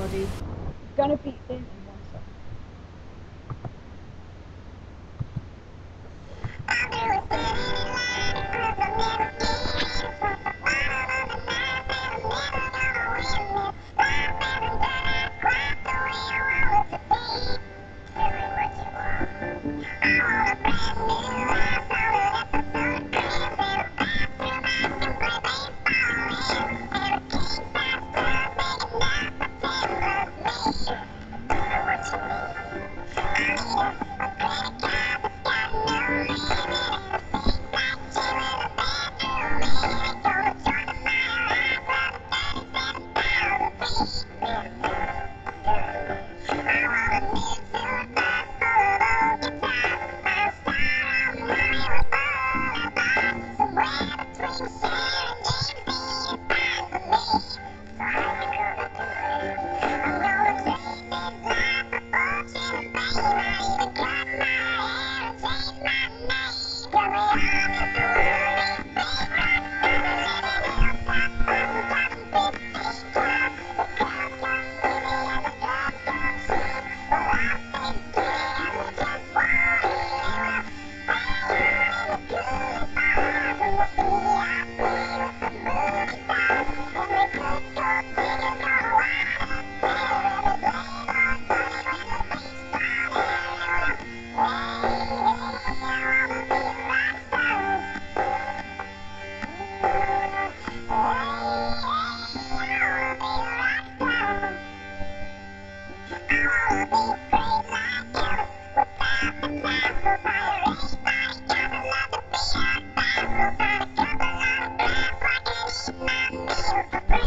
everybody. Gonna be you. Ha ha ha!